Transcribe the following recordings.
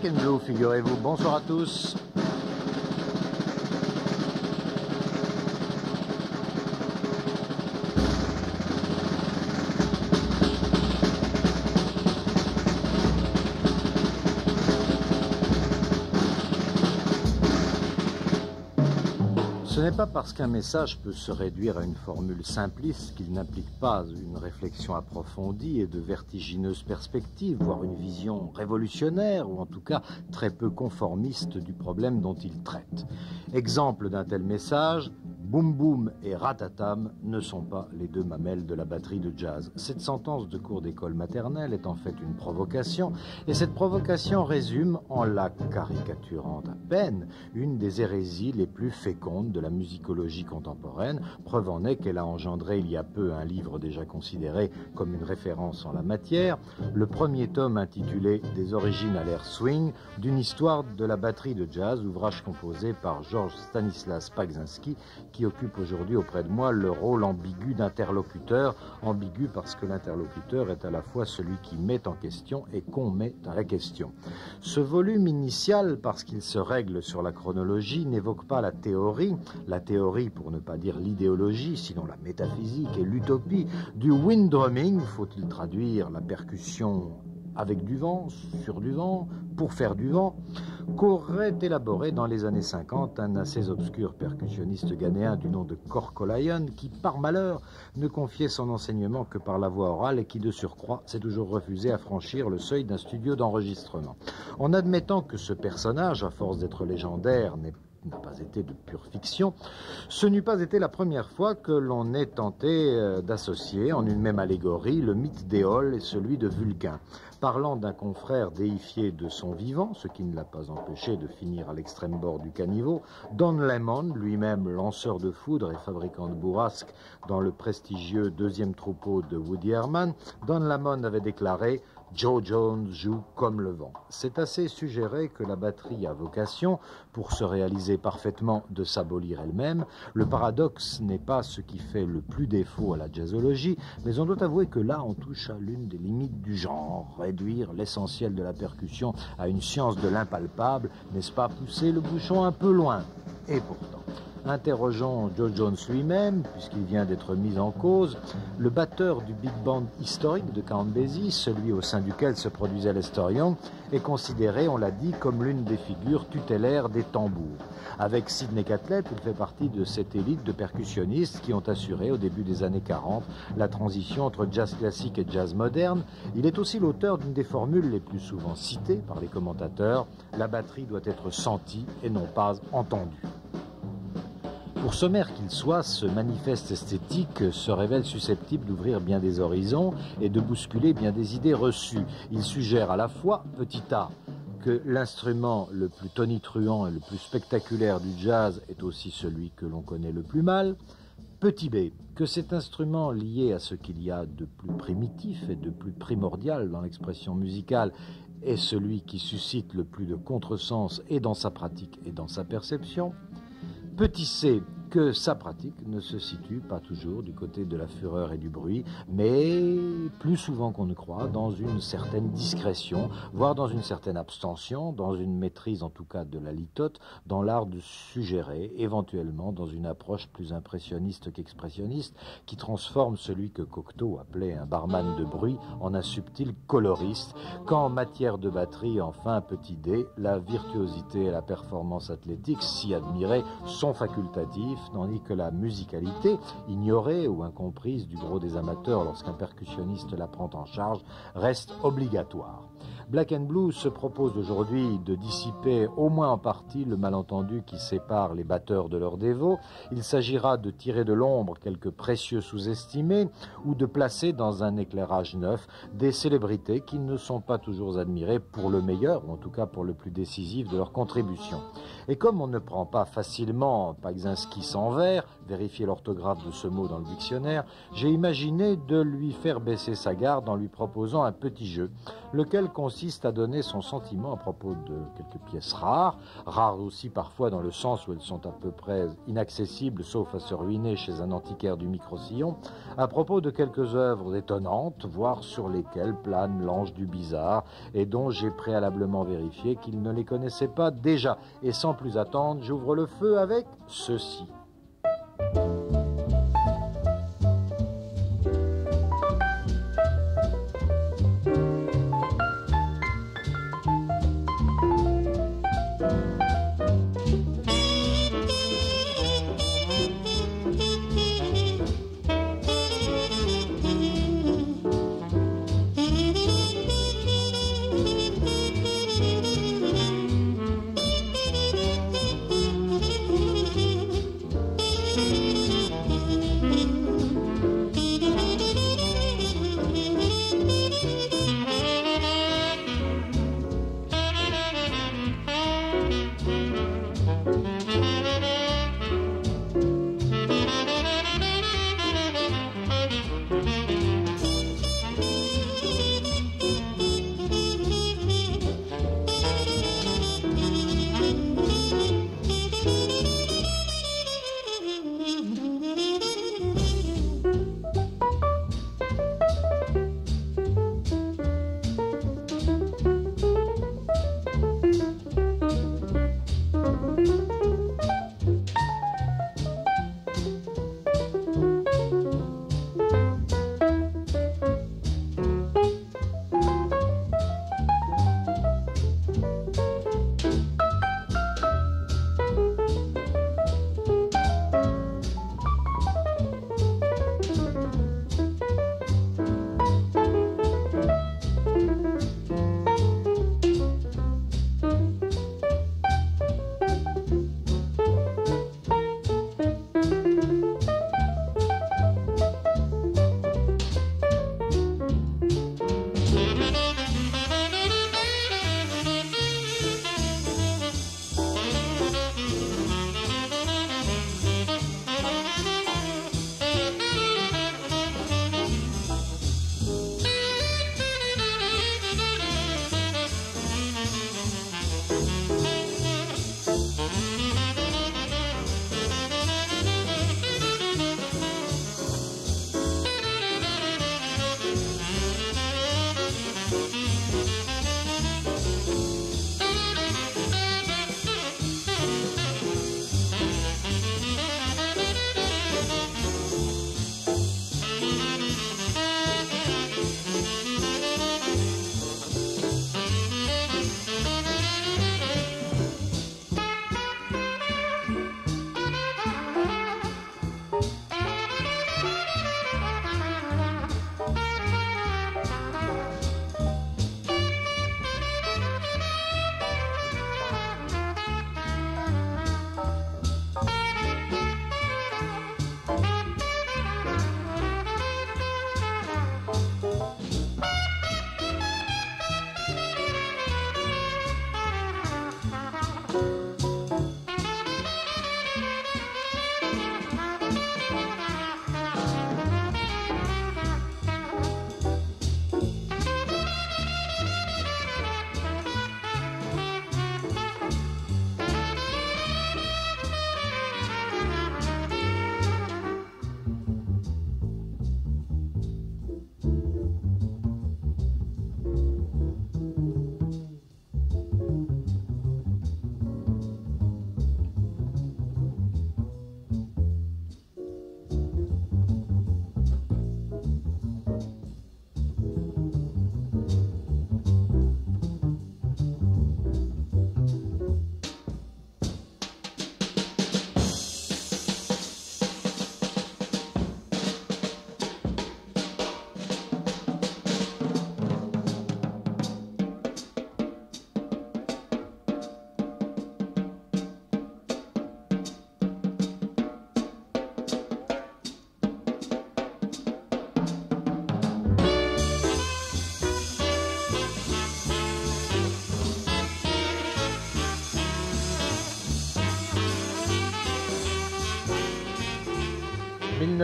Figurez-vous. Bonsoir à tous. Parce qu'un message peut se réduire à une formule simpliste qu'il n'implique pas une réflexion approfondie et de vertigineuses perspectives, voire une vision révolutionnaire ou en tout cas très peu conformiste du problème dont il traite. Exemple d'un tel message, Boum Boum et Ratatam ne sont pas les deux mamelles de la batterie de jazz. Cette sentence de cours d'école maternelle est en fait une provocation, et cette provocation résume, en la caricaturant à peine, une des hérésies les plus fécondes de la musicologie contemporaine. Preuve en est qu'elle a engendré il y a peu un livre déjà considéré comme une référence en la matière, le premier tome intitulé Des origines à l'air swing, d'une histoire de la batterie de jazz, ouvrage composé par Georges Stanislas Pagzinski, occupe aujourd'hui auprès de moi le rôle ambigu d'interlocuteur, ambigu parce que l'interlocuteur est à la fois celui qui met en question et qu'on met à la question. Ce volume initial, parce qu'il se règle sur la chronologie, n'évoque pas la théorie, la théorie pour ne pas dire l'idéologie, sinon la métaphysique et l'utopie du wind drumming, faut-il traduire la percussion avec du vent, sur du vent, pour faire du vent, qu'aurait élaboré dans les années 50 un assez obscur percussionniste ghanéen du nom de Korkolayan qui, par malheur, ne confiait son enseignement que par la voix orale et qui, de surcroît, s'est toujours refusé à franchir le seuil d'un studio d'enregistrement. En admettant que ce personnage, à force d'être légendaire, n'a pas été de pure fiction, ce n'eût pas été la première fois que l'on ait tenté euh, d'associer en une même allégorie le mythe d'Éole et celui de Vulcain. Parlant d'un confrère déifié de son vivant, ce qui ne l'a pas empêché de finir à l'extrême bord du caniveau, Don Lemon, lui-même lanceur de foudre et fabricant de bourrasques dans le prestigieux deuxième troupeau de Woody Herman, Don Lemon avait déclaré Joe Jones joue comme le vent. C'est assez suggéré que la batterie a vocation, pour se réaliser parfaitement, de s'abolir elle-même. Le paradoxe n'est pas ce qui fait le plus défaut à la jazzologie, mais on doit avouer que là on touche à l'une des limites du genre. Réduire l'essentiel de la percussion à une science de l'impalpable, n'est-ce pas pousser le bouchon un peu loin? Et pourtant. Interrogeons Joe Jones lui-même, puisqu'il vient d'être mis en cause, le batteur du big band historique de Count Basie, celui au sein duquel se produisait Lester Young, est considéré, on l'a dit, comme l'une des figures tutélaires des tambours. Avec Sidney Catlett, il fait partie de cette élite de percussionnistes qui ont assuré au début des années 40 la transition entre jazz classique et jazz moderne. Il est aussi l'auteur d'une des formules les plus souvent citées par les commentateurs, la batterie doit être sentie et non pas entendue. Pour sommaire qu'il soit, ce manifeste esthétique se révèle susceptible d'ouvrir bien des horizons et de bousculer bien des idées reçues. Il suggère à la fois, petit a, que l'instrument le plus tonitruant et le plus spectaculaire du jazz est aussi celui que l'on connaît le plus mal. Petit b, que cet instrument lié à ce qu'il y a de plus primitif et de plus primordial dans l'expression musicale est celui qui suscite le plus de contresens et dans sa pratique et dans sa perception. Petit c, que sa pratique ne se situe pas toujours du côté de la fureur et du bruit, mais plus souvent qu'on ne croit, dans une certaine discrétion, voire dans une certaine abstention, dans une maîtrise en tout cas de la litote, dans l'art de suggérer, éventuellement dans une approche plus impressionniste qu'expressionniste, qui transforme celui que Cocteau appelait un barman de bruit en un subtil coloriste, qu'en matière de batterie, enfin, petit dé, la virtuosité et la performance athlétique, si admirées, sont facultatives, tandis que la musicalité, ignorée ou incomprise du gros des amateurs lorsqu'un percussionniste la prend en charge, reste obligatoire. Black and Blue se propose aujourd'hui de dissiper au moins en partie le malentendu qui sépare les batteurs de leurs dévots. Il s'agira de tirer de l'ombre quelques précieux sous-estimés ou de placer dans un éclairage neuf des célébrités qui ne sont pas toujours admirées pour le meilleur, ou en tout cas pour le plus décisif de leur contribution. Et comme on ne prend pas facilement Pagzinski sans verre, vérifier l'orthographe de ce mot dans le dictionnaire, j'ai imaginé de lui faire baisser sa garde en lui proposant un petit jeu, lequel consiste à donner son sentiment à propos de quelques pièces rares, rares aussi parfois dans le sens où elles sont à peu près inaccessibles, sauf à se ruiner chez un antiquaire du micro-sillon, à propos de quelques œuvres étonnantes, voire sur lesquelles plane l'ange du bizarre, et dont j'ai préalablement vérifié qu'il ne les connaissait pas déjà. Et sans plus attendre, j'ouvre le feu avec ceci. Bye.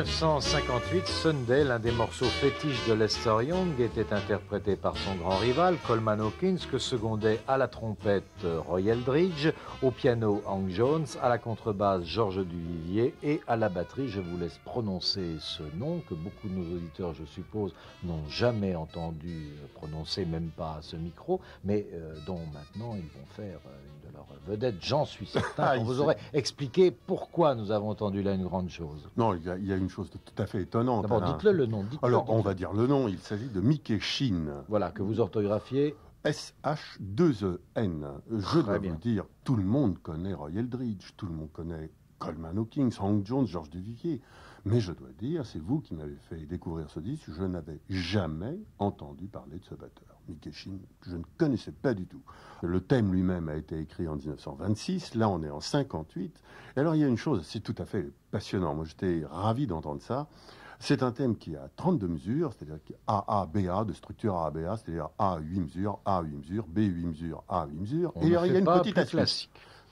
1958, Sunday, l'un des morceaux fétiches de Lester Young, était interprété par son grand rival, Coleman Hawkins, que secondait à la trompette Roy Eldridge, au piano Hank Jones, à la contrebasse Georges Duvivier et à la batterie, je vous laisse prononcer ce nom que beaucoup de nos auditeurs, je suppose, n'ont jamais entendu prononcer, même pas à ce micro, mais euh, dont maintenant ils vont faire euh, une de leurs vedettes, j'en suis certain. Ah, On il vous aurait expliqué pourquoi nous avons entendu là une grande chose. Non, il y, a, il y a une chose de tout à fait étonnante. D'abord, Alain. dites-le le nom. Alors, on va dire le nom. Il s'agit de Mickey Shin. Voilà, que vous orthographiez. S-H-2-E-N. Je dois vous dire, tout le monde connaît Roy Eldridge, tout le monde connaît Coleman Hawkins, Hank Jones, Georges Duvivier. Mais je dois dire, c'est vous qui m'avez fait découvrir ce disque. Je n'avais jamais entendu parler de ce batteur. Mickey Shin, que je ne connaissais pas du tout. Le thème lui-même a été écrit en 1926. Là, on est en 58. Et alors, il y a une chose, c'est tout à fait passionnant. Moi, j'étais ravi d'entendre ça. C'est un thème qui a 32 mesures, c'est-à-dire AABA, de structure AABA, c'est-à-dire A 8 mesures, A 8 mesures, B 8 mesures, A 8 mesures. On Et alors, il y a une petite plus astuce. classique.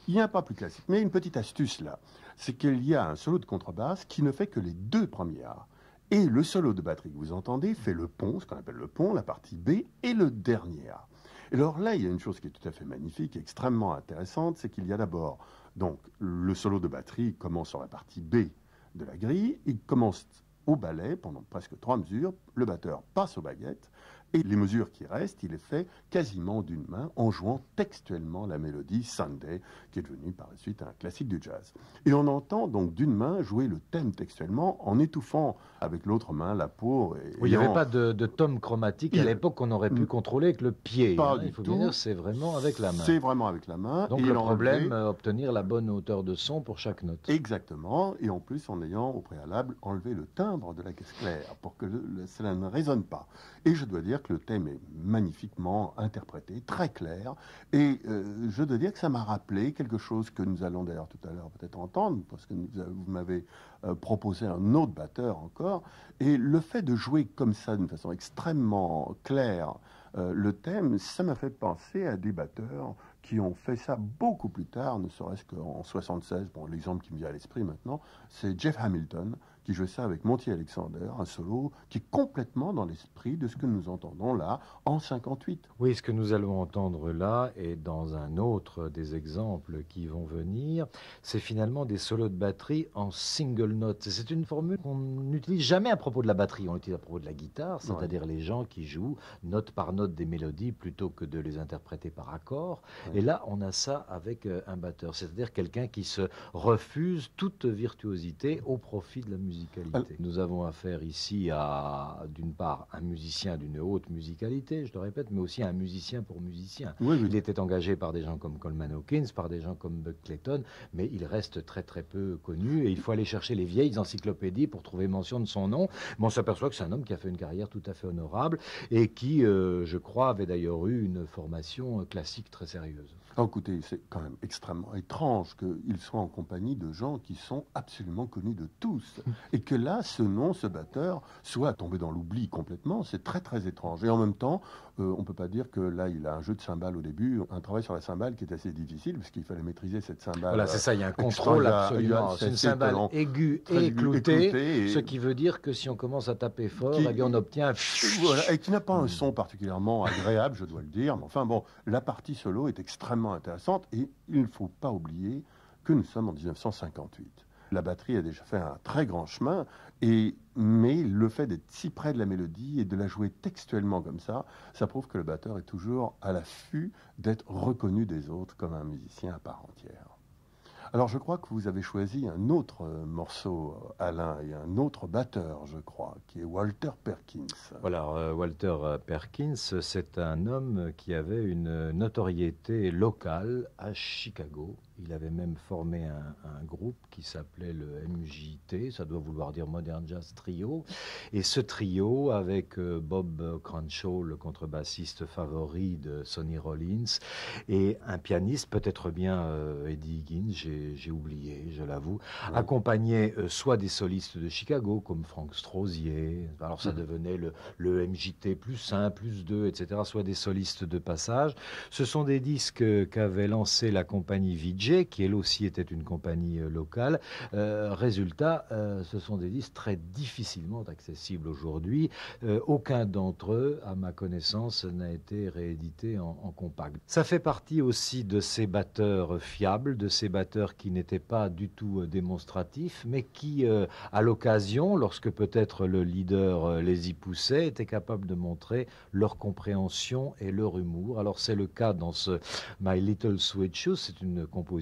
Il n'y a pas plus classique. Mais une petite astuce là, c'est qu'il y a un solo de contrebasse qui ne fait que les deux premiers A. Et le solo de batterie que vous entendez fait le pont, ce qu'on appelle le pont, la partie B, et le dernier A. Et alors là, il y a une chose qui est tout à fait magnifique, extrêmement intéressante, c'est qu'il y a d'abord, donc, le solo de batterie commence sur la partie B de la grille, il commence au ballet pendant presque trois mesures, le batteur passe aux baguettes, et les mesures qui restent, il les fait quasiment d'une main en jouant textuellement la mélodie Sunday, qui est devenue par la suite un classique du jazz. Et on entend donc d'une main jouer le thème textuellement en étouffant avec l'autre main la peau. et- Oui, il n'y avait pas de, de tome chromatique à l'époque qu'on aurait pu Mm. contrôler avec le pied. Pas hein. du Il faut tout. bien dire, c'est vraiment avec la main. C'est vraiment avec la main. Donc et le problème, euh, obtenir la bonne hauteur de son pour chaque note. Exactement, et en plus en ayant au préalable enlevé le timbre de la caisse claire pour que le- cela ne résonne pas. Et je dois dire que le thème est magnifiquement interprété, très clair, et euh, je dois dire que ça m'a rappelé quelque chose que nous allons d'ailleurs tout à l'heure peut-être entendre, parce que a- vous m'avez euh, proposé un autre batteur encore, et le fait de jouer comme ça d'une façon extrêmement claire euh, le thème, ça m'a fait penser à des batteurs qui ont fait ça beaucoup plus tard, ne serait-ce qu'en 76. Bon, l'exemple qui me vient à l'esprit maintenant, c'est Jeff Hamilton qui jouait ça avec Monty Alexander, un solo qui est complètement dans l'esprit de ce que nous entendons là en 58. Oui, ce que nous allons entendre là et dans un autre des exemples qui vont venir, c'est finalement des solos de batterie en single note. C'est une formule qu'on n'utilise jamais à propos de la batterie, on l'utilise à propos de la guitare, c'est-à-dire les gens qui jouent note par note des mélodies plutôt que de les interpréter par accord. Ouais. Et là, on a ça avec euh, un batteur, c'est-à-dire quelqu'un qui se refuse toute virtuosité au profit de la musicalité. Alors- Nous avons affaire ici à, d'une part, un musicien d'une haute musicalité, je le répète, mais aussi un musicien pour musicien. Oui, oui. Il était engagé par des gens comme Coleman Hawkins, par des gens comme Buck Clayton, mais il reste très très peu connu et il faut aller chercher les vieilles encyclopédies pour trouver mention de son nom. Mais on s'aperçoit que c'est un homme qui a fait une carrière tout à fait honorable et qui, euh, je crois, avait d'ailleurs eu une formation classique très sérieuse. Ah, écoutez, c'est quand même extrêmement étrange qu'il soit en compagnie de gens qui sont absolument connus de tous. Et que là, ce nom, ce batteur, soit tombé dans l'oubli complètement. C'est très, très étrange. Et en même temps, euh, on ne peut pas dire que là, il a un jeu de cymbales au début, un travail sur la cymbale qui est assez difficile, parce qu'il fallait maîtriser cette cymbale. Voilà, c'est ça, il y a un extra- contrôle absolument. C'est une cymbale aiguë et cloutée, et- ce qui veut dire que si on commence à taper fort, Qui- eh bien, on obtient... Voilà, et qui n'a pas un son particulièrement agréable, je dois le dire. Mais enfin bon, la partie solo est extrêmement intéressante et il ne faut pas oublier que nous sommes en 1958. La batterie a déjà fait un très grand chemin, et, mais le fait d'être si près de la mélodie et de la jouer textuellement comme ça, ça prouve que le batteur est toujours à l'affût d'être reconnu des autres comme un musicien à part entière. Alors je crois que vous avez choisi un autre euh, morceau, euh, Alain, et un autre batteur, je crois, qui est Walter Perkins. Voilà, euh, Walter Perkins, c'est un homme qui avait une notoriété locale à Chicago. Il avait même formé un, un groupe qui s'appelait le MJT, ça doit vouloir dire Modern Jazz Trio. Et ce trio, avec euh, Bob Crenshaw, le contrebassiste favori de Sonny Rollins, et un pianiste, peut-être bien euh, Eddie Higgins, j'ai oublié, je l'avoue, Ouais. accompagné euh, soit des solistes de Chicago, comme Frank Strosier, alors ça Mhm. devenait le, le MJT plus 1, plus 2, etc., soit des solistes de passage. Ce sont des disques qu'avait lancé la compagnie VJ Qui elle aussi était une compagnie locale. résultat, ce sont des disques très difficilement accessibles aujourd'hui. aucun d'entre eux, à ma connaissance, n'a été réédité en, en compact. Ça fait partie aussi de ces batteurs fiables, de ces batteurs qui n'étaient pas du tout démonstratifs, mais qui, à l'occasion, lorsque peut-être le leader les y poussait, étaient capables de montrer leur compréhension et leur humour. Alors c'est le cas dans ce My Little Sweet Shoes, c'est une composition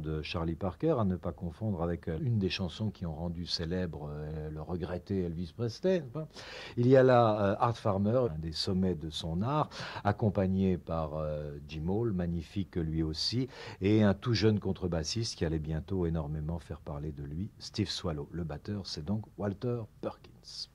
de Charlie Parker, à ne pas confondre avec euh, une des chansons qui ont rendu célèbre euh, le regretté Elvis Presley. Il y a là euh, Art Farmer, un des sommets de son art, accompagné par Jim Hall, magnifique lui aussi, et un tout jeune contrebassiste qui allait bientôt énormément faire parler de lui, Steve Swallow. Le batteur, c'est donc Walter Perkins.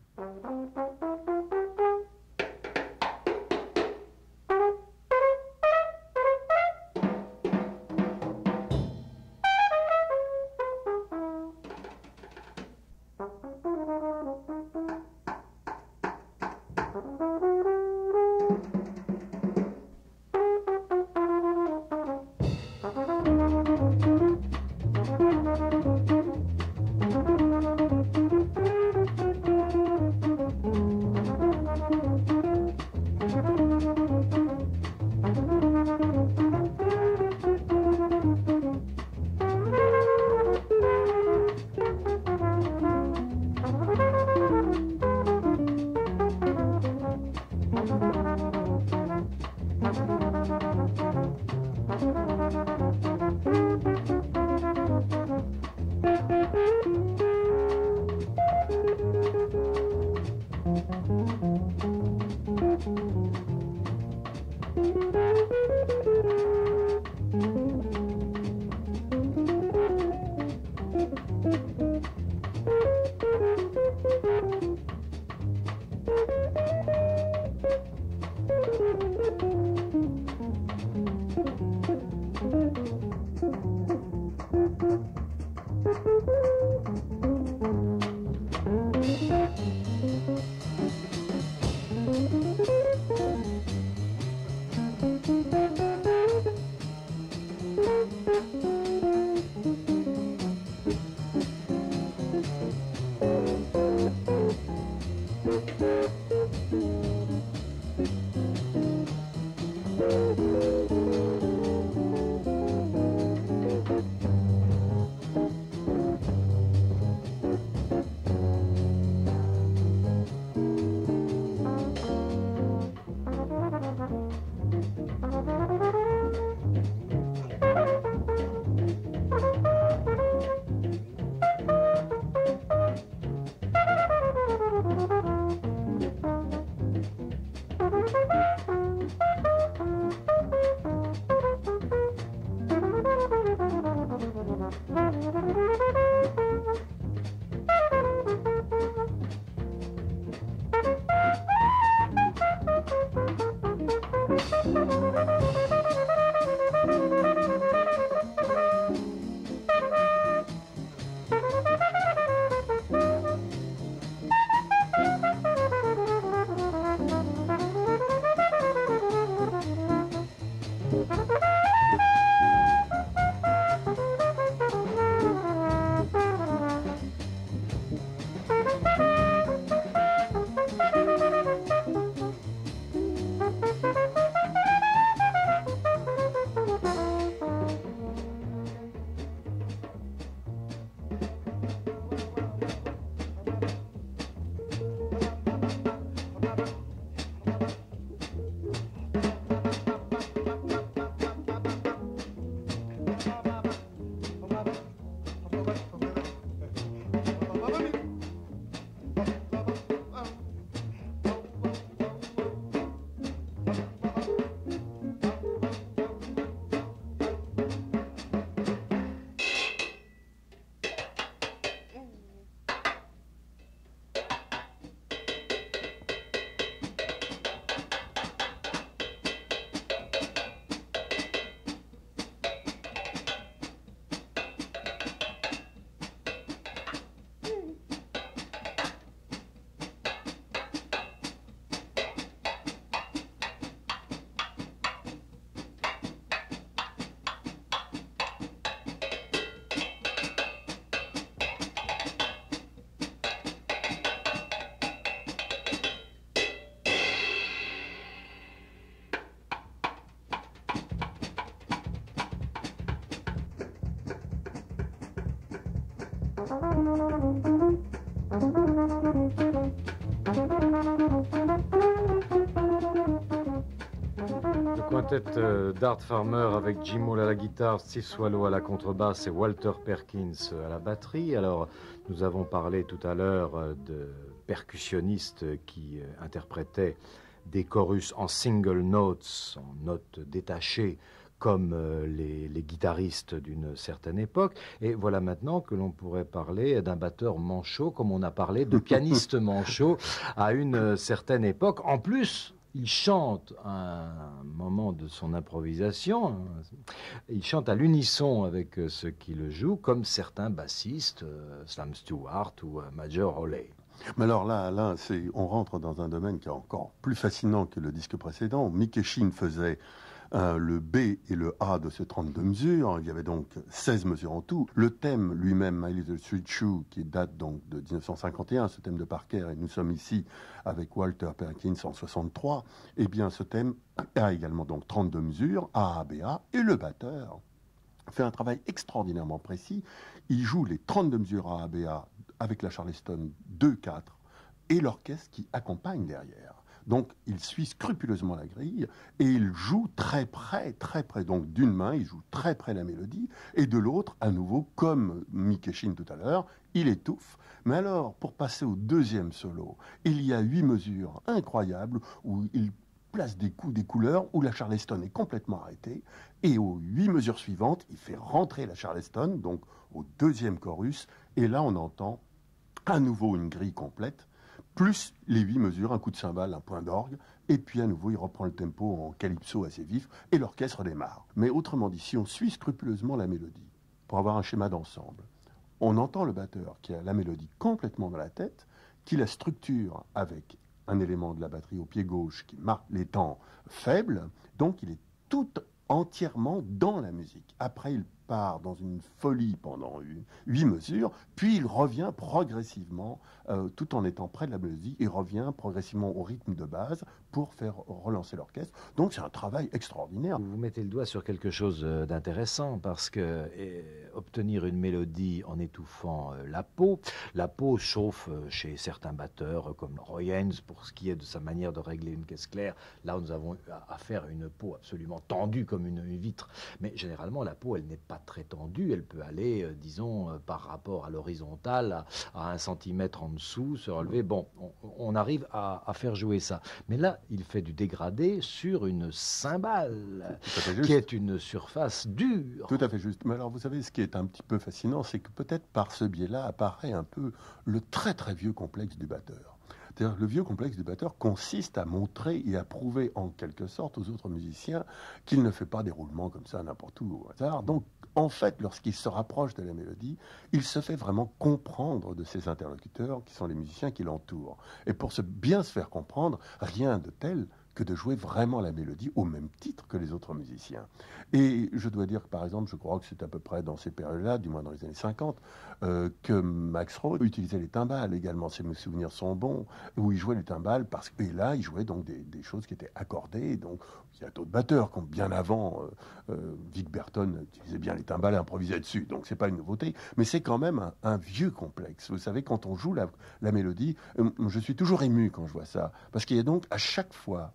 d'Art Farmer avec Jim Moll à la guitare, Steve Swallow à la contrebasse et Walter Perkins à la batterie. Alors, nous avons parlé tout à l'heure euh, de percussionnistes qui euh, interprétaient des chorus en single notes, en notes détachées, comme les, les, guitaristes d'une certaine époque. Et voilà maintenant que l'on pourrait parler d'un batteur manchot, comme on a parlé de pianiste manchot à une certaine époque. En plus, il chante à un moment de son improvisation, il chante à l'unisson avec euh, ceux qui le jouent, comme certains bassistes, euh, Slam Stewart ou euh, Major Holley. Mais alors là, là on rentre dans un domaine qui est encore plus fascinant que le disque précédent. Mickey Sheen faisait euh, le B et le A de ces 32 mesures. Il y avait donc 16 mesures en tout. Le thème lui-même, My Little Street Shoe, qui date donc de 1951, ce thème de Parker, et nous sommes ici avec Walter Perkins en 63, eh bien ce thème a également donc 32 mesures, A, A, B, A, et le batteur fait un travail extraordinairement précis. Il joue les 32 mesures A, A, B, A avec la Charleston 2-4 et l'orchestre qui accompagne derrière. Donc il suit scrupuleusement la grille et il joue très près, très près. Donc d'une main, il joue très près la mélodie et de l'autre, à nouveau, comme Mickey tout à l'heure, il étouffe. Mais alors, pour passer au deuxième solo, il y a huit mesures incroyables où il place des coups, des couleurs, où la Charleston est complètement arrêtée. Et aux huit mesures suivantes, il fait rentrer la Charleston, donc au deuxième chorus. Et là, on entend à nouveau une grille complète plus les huit mesures, un coup de cymbale, un point d'orgue, et puis à nouveau il reprend le tempo en calypso assez vif, et l'orchestre démarre. Mais autrement dit, si on suit scrupuleusement la mélodie, pour avoir un schéma d'ensemble, on entend le batteur qui a la mélodie complètement dans la tête, qui la structure avec un élément de la batterie au pied gauche qui marque les temps faibles, donc il est tout entièrement dans la musique. Après, il part dans une folie pendant huit mesures, puis il revient progressivement, euh, tout en étant près de la mélodie, il revient progressivement au rythme de base pour faire relancer l'orchestre. Donc c'est un travail extraordinaire. Vous mettez le doigt sur quelque chose euh, d'intéressant parce que obtenir une mélodie en étouffant euh, la peau, la peau chauffe chez certains batteurs comme Roy Haynes pour ce qui est de sa manière de régler une caisse claire. Là, nous avons affaire à une peau absolument tendue comme une vitre, mais généralement la peau, elle n'est pas très tendue, elle peut aller, euh, disons, euh, par rapport à l'horizontale, à, un centimètre en dessous, se relever. Bon, on, arrive à, faire jouer ça. Mais là, il fait du dégradé sur une cymbale, qui est une surface dure. Tout à fait juste. Mais alors, vous savez, ce qui est un petit peu fascinant, c'est que peut-être par ce biais-là apparaît un peu le très très vieux complexe du batteur le vieux complexe du batteur consiste à montrer et à prouver en quelque sorte aux autres musiciens qu'il ne fait pas des roulements comme ça n'importe où au hasard. Donc, en fait, lorsqu'il se rapproche de la mélodie, il se fait vraiment comprendre de ses interlocuteurs, qui sont les musiciens qui l'entourent. Et pour se bien se faire comprendre, rien de tel que de jouer vraiment la mélodie au même titre que les autres musiciens. Et je dois dire que, par exemple, je crois que c'est à peu près dans ces périodes-là, du moins dans les années 50, euh, que Max Roth utilisait les timbales également, si mes souvenirs sont bons, où il jouait les timbales, parce que là, il jouait donc des, choses qui étaient accordées. Donc, il y a d'autres batteurs ont bien avant, euh, euh, Vic Berton utilisait bien les timbales et improvisait dessus, donc c'est pas une nouveauté, mais c'est quand même un, vieux complexe. Vous savez, quand on joue la, la mélodie, je suis toujours ému quand je vois ça, parce qu'il y a donc à chaque fois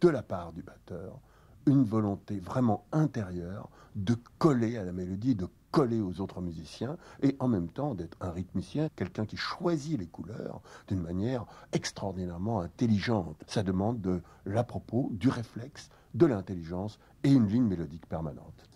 de la part du batteur une volonté vraiment intérieure de coller à la mélodie, de coller aux autres musiciens et en même temps d'être un rythmicien, quelqu'un qui choisit les couleurs d'une manière extraordinairement intelligente. Ça demande de l'à-propos, du réflexe, de l'intelligence et une ligne mélodique permanente.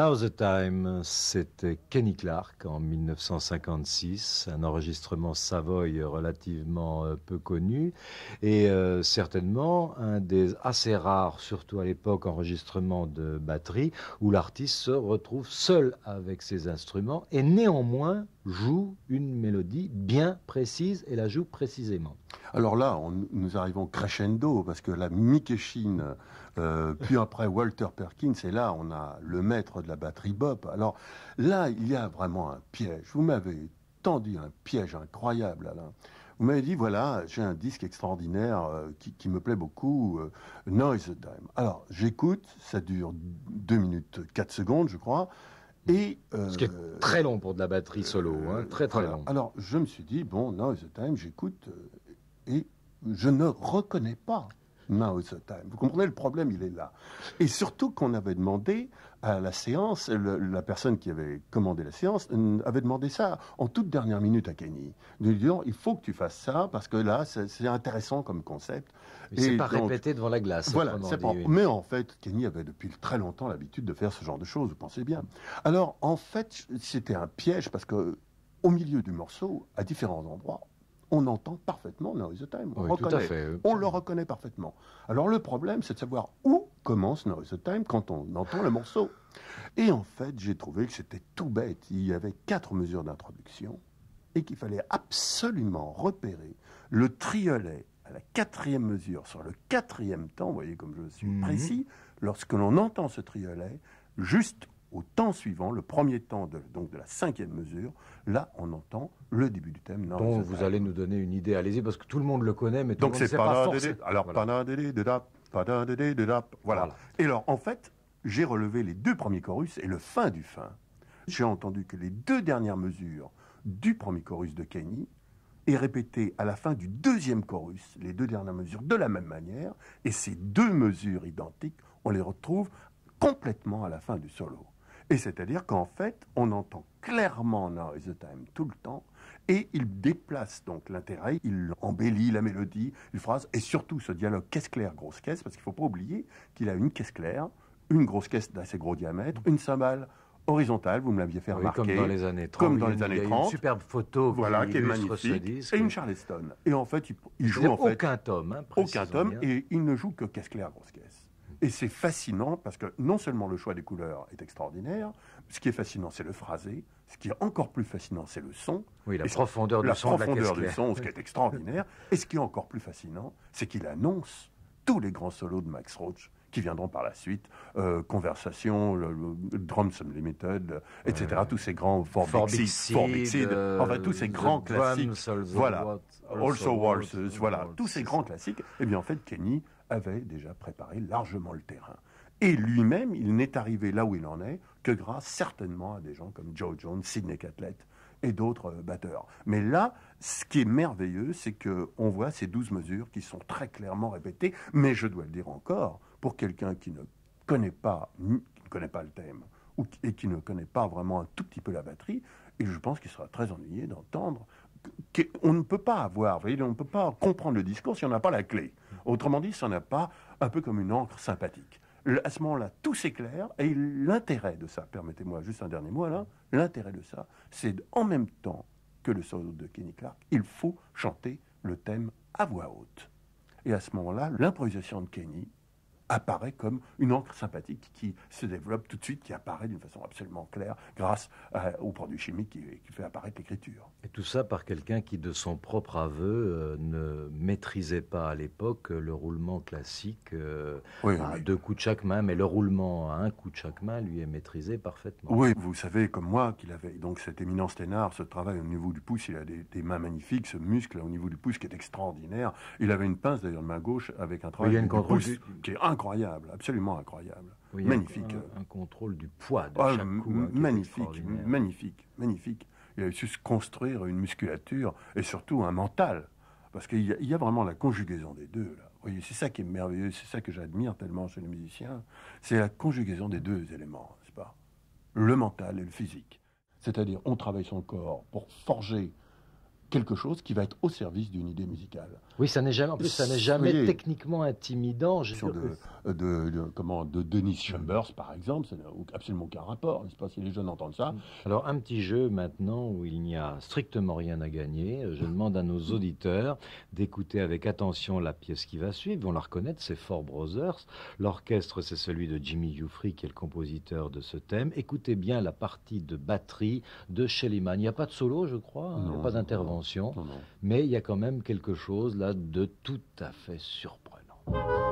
Now the Time, c'était Kenny Clark en 1956, un enregistrement Savoy relativement euh, peu connu et euh, certainement un des assez rares, surtout à l'époque, enregistrements de batterie où l'artiste se retrouve seul avec ses instruments et néanmoins joue une mélodie bien précise et la joue précisément. Alors là, nous arrivons crescendo parce que la Mickey euh, puis après Walter Perkins, et là on a le maître de la batterie Bob. Alors là, il y a vraiment un piège. Vous m'avez tendu un piège incroyable, Alain. Vous m'avez dit, voilà, j'ai un disque extraordinaire euh, qui, me plaît beaucoup, euh, Noise Time. Alors, j'écoute, ça dure 2 minutes 4 secondes, je crois. Et, Ce qui est très long pour de la batterie solo, hein, très très long. Alors, je me suis dit, bon, Noise Time, j'écoute, et je ne reconnais pas Now time. Vous comprenez, le problème, il est là. Et surtout qu'on avait demandé à la séance, la personne qui avait commandé la séance euh, avait demandé ça en toute dernière minute à Kenny. Nous lui disons, il faut que tu fasses ça parce que là, c'est intéressant comme concept. Et c'est pas répété devant la glace. Voilà, Mais en fait, Kenny avait depuis très longtemps l'habitude de faire ce genre de choses, vous pensez bien. Alors, en fait, c'était un piège parce que au milieu du morceau, à différents endroits, on entend parfaitement Now the Time. On, on le reconnaît parfaitement. Alors le problème, c'est de savoir où commence Now the Time quand on entend le morceau. Et en fait, j'ai trouvé que c'était tout bête. Il y avait quatre mesures d'introduction et qu'il fallait absolument repérer le triolet à la quatrième mesure sur le quatrième temps, vous voyez comme je suis mhm. précis, lorsque l'on entend ce triolet, juste au temps suivant, le premier temps de, donc de la cinquième mesure, là on entend le début du thème. Donc vous allez nous donner une idée, allez-y, parce que tout le monde le connaît, mais tout donc le monde ne sait pas forcément. Alors, voilà. voilà. Et alors, en fait, j'ai relevé les deux premiers chorus et le fin du fin. J'ai entendu que les deux dernières mesures du premier chorus de Kenny est répétées à la fin du deuxième chorus, les deux dernières mesures de la même manière, et ces deux mesures identiques, on les retrouve complètement à la fin du solo. Et c'est-à-dire qu'en fait, on entend clairement Now is the time tout le temps, et il déplace donc l'intérêt, il embellit la mélodie, une phrase, et surtout ce dialogue caisse claire, grosse caisse, parce qu'il ne faut pas oublier qu'il a une caisse claire, une grosse caisse d'assez gros diamètre, une cymbale horizontale, vous me l'aviez fait remarquer. Comme dans les années 30. Comme dans les années 30. une superbe photo voilà, qui, est magnifique. Et une Charleston. Et en fait, il, joue en fait... Aucun tome. Hein, aucun tome, et il ne joue que caisse claire, grosse caisse. Et c'est fascinant parce que non seulement le choix des couleurs est extraordinaire, ce qui est fascinant, c'est le phrasé. Ce qui est encore plus fascinant, c'est le son. Oui, la profondeur, du, son profondeur du son, ce qui est extraordinaire. Et ce qui est encore plus fascinant, c'est qu'il annonce tous les grands solos de Max Roach qui viendront par la suite, euh, Conversation, le, Drums Unlimited, etc. Tous ces grands For, euh, enfin tous ces grands classiques. voilà, Also Waltzes, voilà, tous ces grands classiques. Et eh bien en fait, Kenny avait déjà préparé largement le terrain. Et lui-même, il n'est arrivé là où il en est que grâce certainement à des gens comme Joe Jones, Sidney Catlett et d'autres euh, batteurs. Mais là, ce qui est merveilleux, c'est qu'on voit ces douze mesures qui sont très clairement répétées, mais je dois le dire encore, pour quelqu'un qui ne connaît pas, qui ne connaît pas le thème, ou, et qui ne connaît pas vraiment un tout petit peu la batterie, et je pense qu'il sera très ennuyé d'entendre qu'on ne peut pas avoir, on ne peut pas comprendre le discours si on n'a pas la clé. Autrement dit, si on n'a pas un peu comme une encre sympathique. À ce moment-là, tout s'éclaire et l'intérêt de ça, permettez-moi juste un dernier mot là, l'intérêt de ça, c'est en même temps que le solo de Kenny Clark, il faut chanter le thème à voix haute. Et à ce moment-là, l'improvisation de Kenny apparaît comme une encre sympathique qui se développe tout de suite, qui apparaît d'une façon absolument claire grâce au produit chimique qui, fait apparaître l'écriture. Et tout ça par quelqu'un qui, de son propre aveu, euh, ne maîtrisait pas à l'époque le roulement classique euh, à deux coups de chaque main, mais le roulement à un coup de chaque main lui est maîtrisé parfaitement. Oui, vous savez comme moi qu'il avait donc cet éminent Sténard, ce travail au niveau du pouce, il a des, mains magnifiques, ce muscle au niveau du pouce qui est extraordinaire. Il avait une pince d'ailleurs de main gauche avec un travail du pouce qui est incroyable incroyable, absolument incroyable. magnifique. Un, contrôle du poids de ah, chaque coup. Hein, magnifique, magnifique, magnifique. Il a su se construire une musculature et surtout un mental. Parce qu'il y, a vraiment la conjugaison des deux. Là. Voyez, c'est ça qui est merveilleux, c'est ça que j'admire tellement chez les musiciens. C'est la conjugaison des deux éléments, n'est-ce pas? Le mental et le physique. C'est-à-dire, on travaille son corps pour forger quelque chose qui va être au service d'une idée musicale. Oui, ça n'est jamais, en plus, ça n'est jamais techniquement intimidant. Je- Sur de, de, de- comment, de Dennis Chambers, par exemple, ça n'a absolument aucun rapport, n'est-ce pas, si les jeunes entendent ça. Alors, un petit jeu maintenant où il n'y a strictement rien à gagner. Je demande à nos auditeurs d'écouter avec attention la pièce qui va suivre. Vont la reconnaître, c'est Four Brothers. L'orchestre, c'est celui de Jimmy Youfrey, qui est le compositeur de ce thème. Écoutez bien la partie de batterie de Shellyman. Il n'y a pas de solo, je crois, hein, il n'y a pas non, d'intervention, Non, non. mais il y a quand même quelque chose là de tout à fait surprenant.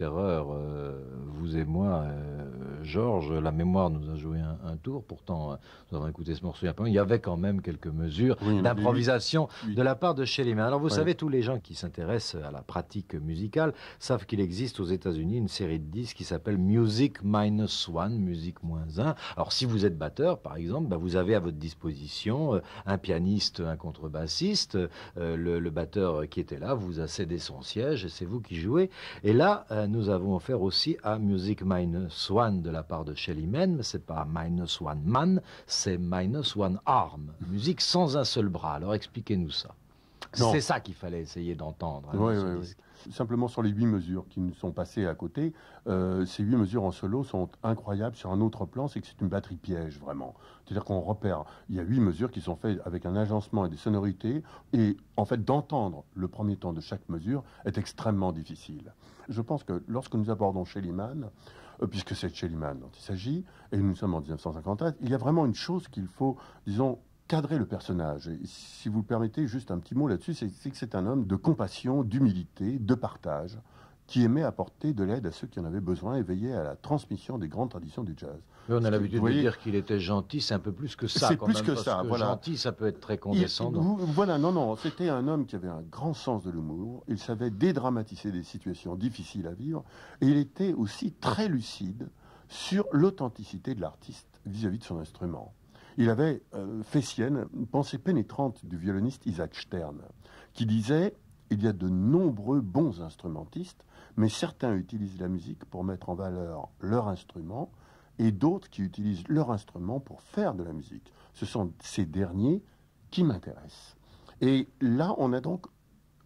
Erreur, euh, vous et moi, euh, Georges. La mémoire un, un tour. Pourtant, euh, nous avons écouté ce morceau il y a pas. Il y avait quand même quelques mesures Oui, d'improvisation de la part de Shellyman. Alors, vous savez, tous les gens qui s'intéressent à la pratique musicale savent qu'il existe aux États-Unis une série de disques qui s'appelle Music Minus One, musique moins 1. Alors, si vous êtes batteur, par exemple, bah, vous avez à votre disposition euh, un pianiste, un contrebassiste. Euh, le, le batteur qui était là vous a cédé son siège et c'est vous qui jouez. Et là, euh, nous avons offert aussi à Music Minus One de la part de Shelly Man, mais c'est pas Minus One Man, c'est Minus One Arm. Musique sans un seul bras. Alors expliquez-nous ça. C'est ça qu'il fallait essayer d'entendre. hein, Oui, oui, oui. Simplement sur les huit mesures qui nous sont passées à côté, euh, ces huit mesures en solo sont incroyables sur un autre plan, c'est que c'est une batterie piège vraiment. C'est-à-dire qu'on repère, il y a huit mesures qui sont faites avec un agencement et des sonorités, et en fait d'entendre le premier temps de chaque mesure est extrêmement difficile. Je pense que lorsque nous abordons Shellyman, euh, puisque c'est de Shellyman dont il s'agit, et nous sommes en 1954, il y a vraiment une chose qu'il faut, disons, cadrer le personnage. Et si vous le permettez, juste un petit mot là-dessus, c'est que c'est un homme de compassion, d'humilité, de partage, qui aimait apporter de l'aide à ceux qui en avaient besoin et veiller à la transmission des grandes traditions du jazz. on a l'habitude de dire qu'il était gentil, c'est un peu plus que ça. C'est plus que ça, voilà. Gentil, ça peut être très condescendant. voilà, non, non, c'était un homme qui avait un grand sens de l'humour. Il savait dédramatiser des situations difficiles à vivre, et il était aussi très lucide sur l'authenticité de l'artiste vis-à-vis de son instrument. Il avait euh, fait sienne une pensée pénétrante du violoniste Isaac Stern, qui disait il y a de nombreux bons instrumentistes, mais certains utilisent la musique pour mettre en valeur leur instrument et d'autres qui utilisent leur instrument pour faire de la musique. Ce sont ces derniers qui m'intéressent. Et là, on a donc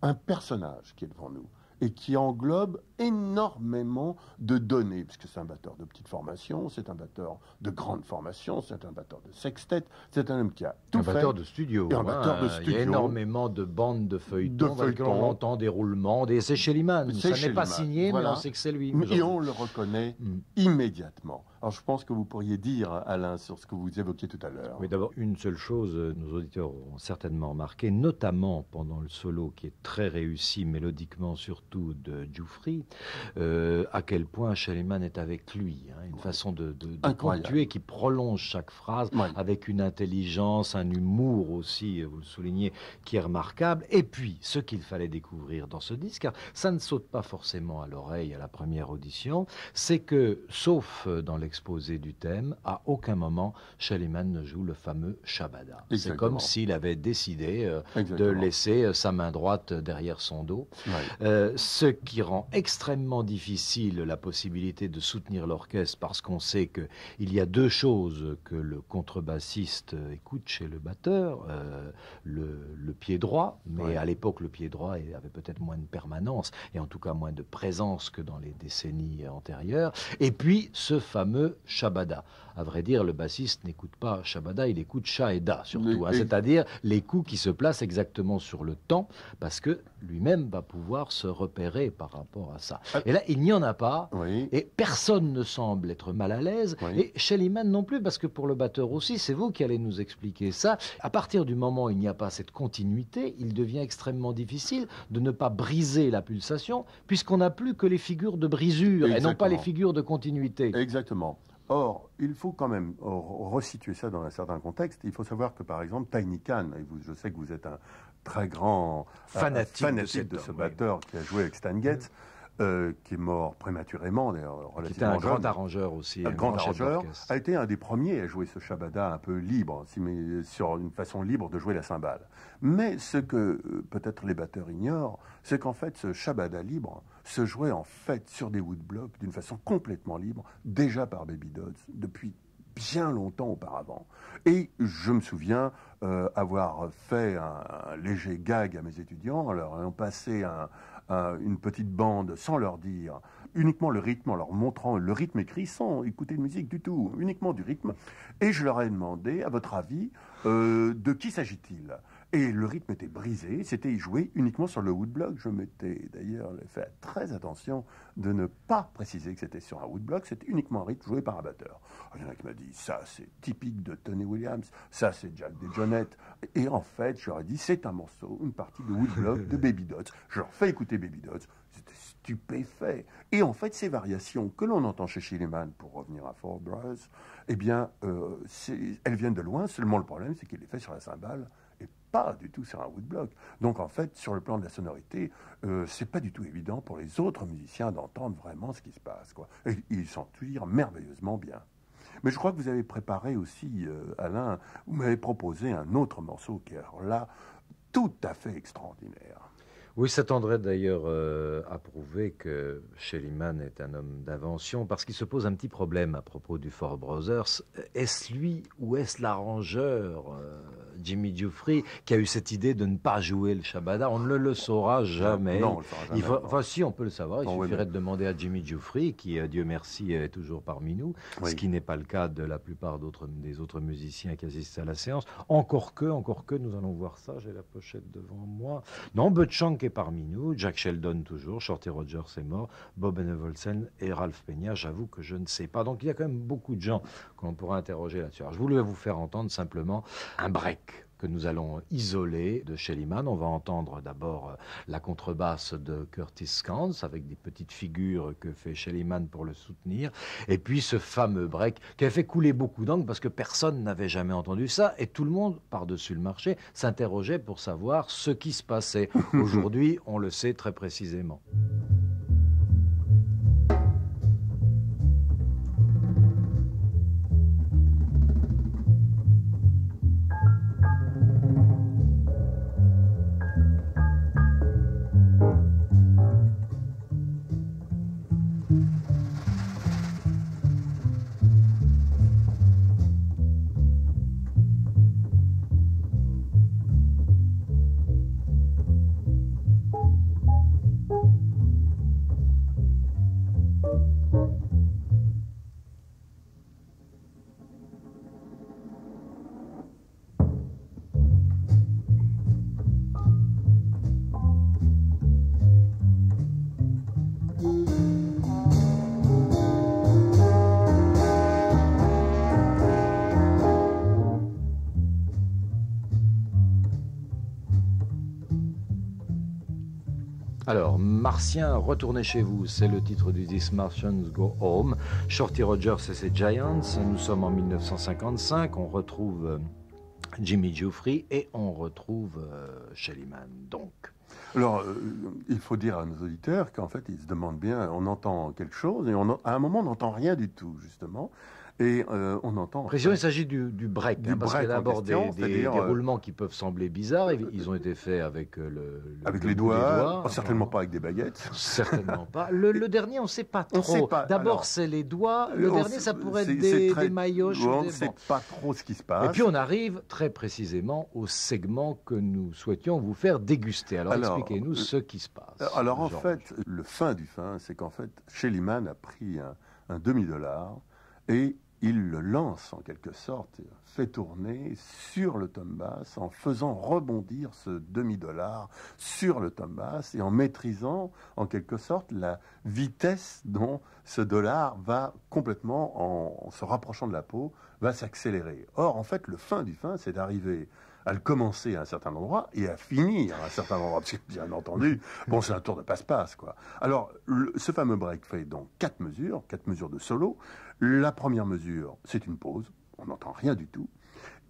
un personnage qui est devant nous et qui englobe énormément de données, puisque c'est un batteur de petite formation, c'est un batteur de grande formation, c'est un batteur de sextet, c'est un homme qui a tout un fait. Batteur de studio, un batteur de studio. Il y a énormément de bandes de feuilletons, de feuilletons. on entend des roulements, des... c'est chez Liman. Ça n'est pas signé, mais on sait que c'est lui. Et on le reconnaît mm. immédiatement. Alors je pense que vous pourriez dire, Alain, sur ce que vous évoquiez tout à l'heure. Oui, d'abord, une seule chose, euh, nos auditeurs ont certainement remarqué, notamment pendant le solo qui est très réussi mélodiquement, surtout de Giuffry, euh, à quel point Schellemann est avec lui. Hein, une façon de, de, de qui prolonge chaque phrase avec une intelligence, un humour aussi, vous le soulignez, qui est remarquable. Et puis, ce qu'il fallait découvrir dans ce disque, car ça ne saute pas forcément à l'oreille à la première audition, c'est que, sauf dans les exposé du thème, à aucun moment Schellemann ne joue le fameux Shabada. C'est comme s'il avait décidé euh, de laisser euh, sa main droite derrière son dos, euh, ce qui rend extrêmement difficile la possibilité de soutenir l'orchestre parce qu'on sait qu'il y a deux choses que le contrebassiste écoute chez le batteur, le, le, pied droit, mais à l'époque le pied droit avait peut-être moins de permanence et en tout cas moins de présence que dans les décennies antérieures, et puis ce fameux Shabada. À vrai dire, le bassiste n'écoute pas Shabada, il écoute Shaeda surtout, hein. c'est-à-dire les coups qui se placent exactement sur le temps, parce que lui-même va pouvoir se repérer par rapport à ça. Ah. Et là, il n'y en a pas, et personne ne semble être mal à l'aise, et Schelliman non plus, parce que pour le batteur aussi, c'est vous qui allez nous expliquer ça. À partir du moment où il n'y a pas cette continuité, il devient extrêmement difficile de ne pas briser la pulsation, puisqu'on n'a plus que les figures de brisure, et non pas les figures de continuité. Exactement. Or, il faut quand même resituer ça dans un certain contexte. Il faut savoir que, par exemple, Tiny Khan, et vous, je sais que vous êtes un très grand fanatique, de, ce batteur qui a joué avec Stan Getz, euh, qui est mort prématurément, d'ailleurs, relativement un grand arrangeur aussi. Un, grand, arrangeur, a été un des premiers à jouer ce shabada un peu libre, mais sur une façon libre de jouer la cymbale. Mais ce que euh, peut-être les batteurs ignorent, c'est qu'en fait, ce shabada libre se jouait en fait sur des woodblocks d'une façon complètement libre, déjà par Baby Dodds, depuis bien longtemps auparavant. Et je me souviens euh, avoir fait un, léger gag à mes étudiants en leur ayant passé une petite bande sans leur dire uniquement le rythme, en leur montrant le rythme écrit sans écouter de musique du tout, uniquement du rythme. Et je leur ai demandé, à votre avis, euh, de qui s'agit-il? Et le rythme était brisé, c'était joué uniquement sur le woodblock. Je m'étais d'ailleurs fait très attention de ne pas préciser que c'était sur un woodblock, c'était uniquement un rythme joué par un batteur. Il y en a qui m'a dit, ça c'est typique de Tony Williams, ça c'est Jack DeJohnette. Et en fait, ai dit, c'est un morceau, une partie de woodblock de Baby Dots. Je leur fais écouter Baby Dots, c'était stupéfait. Et en fait, ces variations que l'on entend chez Schliemann, pour revenir à Four Brothers, eh bien, euh, elles viennent de loin, seulement le problème c'est qu'il les fait sur la cymbale pas du tout sur un woodblock. Donc en fait, sur le plan de la sonorité, euh, c'est pas du tout évident pour les autres musiciens d'entendre vraiment ce qui se passe. Quoi. Et ils s'en tirent merveilleusement bien. Mais je crois que vous avez préparé aussi, euh, Alain, vous m'avez proposé un autre morceau qui est alors là tout à fait extraordinaire. Oui, ça tendrait d'ailleurs euh, à prouver que Schelliman est un homme d'invention, parce qu'il se pose un petit problème à propos du Four Brothers. Est-ce lui ou est-ce l'arrangeur euh, Jimmy Giuffry qui a eu cette idée de ne pas jouer le Shabada On ne le, saura jamais. Non, on le saura jamais. Il enfin, si, on peut le savoir. Il suffirait de demander à Jimmy Giuffry, qui, euh, Dieu merci, est toujours parmi nous, ce qui n'est pas le cas de la plupart des autres musiciens qui assistent à la séance. Encore que, encore que, nous allons voir ça. J'ai la pochette devant moi. Non, Butchank parmi nous, Jack Sheldon toujours, Shorty Rogers est mort, Bob Enevolsen et Ralph Peña, j'avoue que je ne sais pas. Donc il y a quand même beaucoup de gens qu'on pourra interroger là-dessus. je voulais vous faire entendre simplement un break que nous allons isoler de Schelliman. On va entendre d'abord euh, la contrebasse de Curtis Scans avec des petites figures que fait Schelliman pour le soutenir. Et puis ce fameux break qui a fait couler beaucoup d'encre parce que personne n'avait jamais entendu ça et tout le monde, par-dessus le marché, s'interrogeait pour savoir ce qui se passait. Aujourd'hui, on le sait très précisément. Alors, Martien, retournez chez vous, c'est le titre du disque Martians Go Home. Shorty Rogers et ses Giants, nous sommes en 1955, on retrouve euh, Jimmy Geoffrey et on retrouve euh, Shellyman, donc. Alors, euh, il faut dire à nos auditeurs qu'en fait, ils se demandent bien, on entend quelque chose et à un moment, on n'entend rien du tout, justement. Et euh, on entend. Précision, il s'agit du, break, du hein, parce break qu'il y a d'abord des, des- euh, roulements qui peuvent sembler bizarres. et Ils ont été faits avec euh, le, le- avec le les doigts, oh, certainement Enfin, pas avec des baguettes. Certainement pas. Le, le dernier, on ne sait pas trop. D'abord, c'est les doigts. Le dernier, ça pourrait être des, très- des maillotches. ou On ne sait bon. pas trop ce qui se passe. Et puis on arrive très précisément au segment que nous souhaitions vous faire déguster. Alors, Alors, expliquez-nous euh, ce qui se passe. Alors en fait, le fin du fin, c'est qu'en fait, Shellyman a pris un, un demi-dollar et il le lance en quelque sorte, fait tourner sur le tom bass en faisant rebondir ce demi-dollar sur le tom bass et en maîtrisant en quelque sorte la vitesse dont ce dollar va complètement, en, se rapprochant de la peau, va s'accélérer. Or, en fait, le fin du fin, c'est d'arriver à le commencer à un certain endroit et à finir à un certain endroit. Parce que, bien entendu, bon, c'est un tour de passe-passe, quoi. Alors, ce fameux break fait donc quatre mesures, quatre mesures de solo. La première mesure, c'est une pause. On n'entend rien du tout.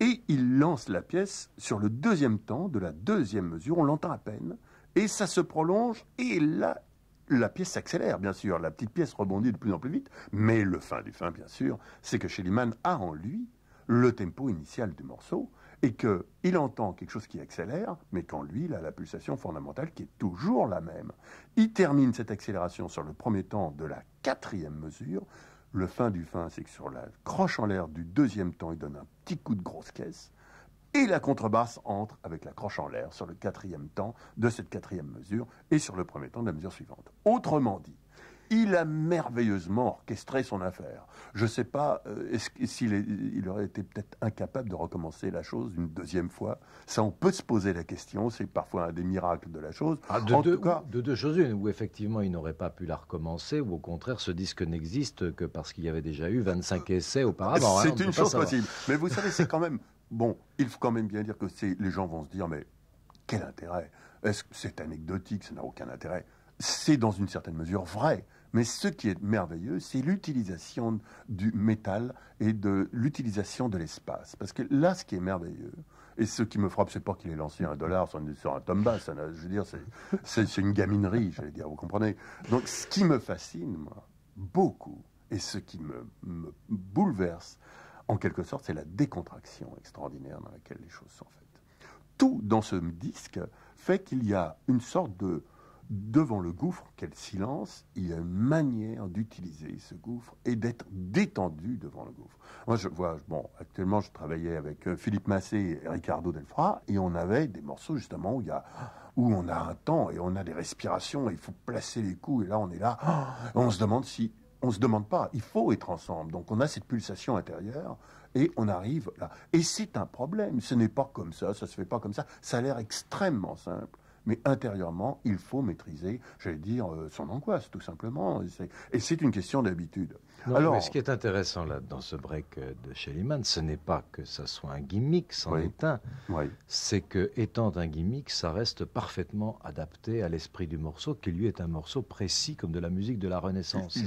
Et il lance la pièce sur le deuxième temps de la deuxième mesure. On l'entend à peine. Et ça se prolonge. Et là, la pièce s'accélère, bien sûr. La petite pièce rebondit de plus en plus vite. Mais le fin du fin, bien sûr, c'est que Shellyman a en lui le tempo initial du morceau et qu'il entend quelque chose qui accélère, mais qu'en lui, il a la pulsation fondamentale qui est toujours la même. Il termine cette accélération sur le premier temps de la quatrième mesure. Le fin du fin, c'est que sur la croche en l'air du deuxième temps, il donne un petit coup de grosse caisse. Et la contrebasse entre avec la croche en l'air sur le quatrième temps de cette quatrième mesure et sur le premier temps de la mesure suivante. Autrement dit, il a merveilleusement orchestré son affaire. Je ne sais pas euh, s'il il aurait été peut-être incapable de recommencer la chose une deuxième fois. Ça, on peut se poser la question. C'est parfois un des miracles de la chose. Ah, de, en deux, tout cas, de deux choses une, où effectivement il n'aurait pas pu la recommencer, ou au contraire ce disque n'existe que parce qu'il y avait déjà eu 25 essais auparavant. hein, c'est ne une chose possible. Mais vous savez, c'est quand même bon. Il faut quand même bien dire que les gens vont se dire mais quel intérêt? Est-ce que c'est anecdotique? Ça n'a aucun intérêt. C'est dans une certaine mesure vrai. Mais ce qui est merveilleux, c'est l'utilisation du métal et de l'utilisation de l'espace. Parce que là, ce qui est merveilleux, et ce qui me frappe, c'est pas qu'il ait lancé un dollar sur, un tom bass. ça n'a- Je veux dire, c'est- une gaminerie, j'allais dire, vous comprenez Donc, ce qui me fascine, moi, beaucoup, et ce qui me bouleverse, en quelque sorte, c'est la décontraction extraordinaire dans laquelle les choses sont faites. Tout dans ce disque fait qu'il y a une sorte de devant le gouffre, quel silence, il y a une manière d'utiliser ce gouffre et d'être détendu devant le gouffre. Moi, je vois, bon, actuellement, je travaillais avec euh, Philippe Massé et Ricardo Delfra, et on avait des morceaux, justement, où il y a, où on a un temps et on a des respirations, et il faut placer les coups, et là, on est là, on se demande si, on se demande pas, il faut être ensemble. Donc, on a cette pulsation intérieure, et on arrive là. Et c'est un problème. Ce n'est pas comme ça, ça se fait pas comme ça. Ça a l'air extrêmement simple. Mais intérieurement, il faut maîtriser, j'allais dire, euh, son angoisse, tout simplement. Et c'est une question d'habitude. Alors, mais ce qui est intéressant là, dans ce break euh, de Shellyman, ce n'est pas que ça soit un gimmick, c'en est un. C'est que, étant un gimmick, ça reste parfaitement adapté à l'esprit du morceau, qui lui est un morceau précis comme de la musique de la Renaissance.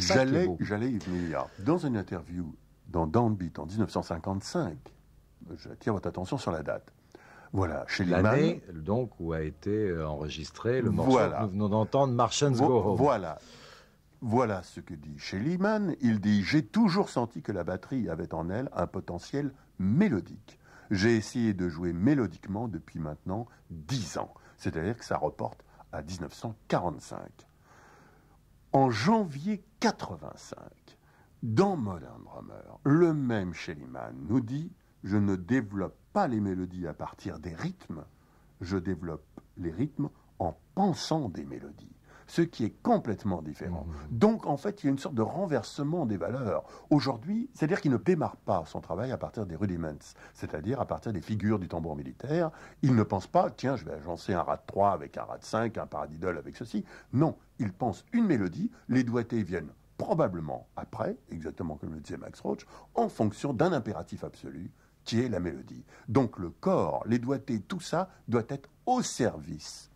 J'allais y venir. Dans une interview dans Downbeat en 1955, j'attire votre attention sur la date. Voilà, chez L'année, donc, où a été euh, enregistré le morceau que nous venons d'entendre, Martians Go Home. Voilà. Voilà ce que dit chez Il dit J'ai toujours senti que la batterie avait en elle un potentiel mélodique. J'ai essayé de jouer mélodiquement depuis maintenant dix ans. C'est-à-dire que ça reporte à 1945. En janvier 85, dans Modern Drummer, le même Shellyman nous dit Je ne développe pas les mélodies à partir des rythmes, je développe les rythmes en pensant des mélodies ce qui est complètement différent. Mmh. Donc, en fait, il y a une sorte de renversement des valeurs. Aujourd'hui, c'est-à-dire qu'il ne démarre pas son travail à partir des rudiments, c'est-à-dire à partir des figures du tambour militaire. Il ne pense pas, tiens, je vais agencer un rat 3 avec un rat 5, un paradidol avec ceci. Non, il pense une mélodie, les doigtés viennent probablement après, exactement comme le disait Max Roach, en fonction d'un impératif absolu, qui est la mélodie. Donc le corps, les doigtés, tout ça doit être au service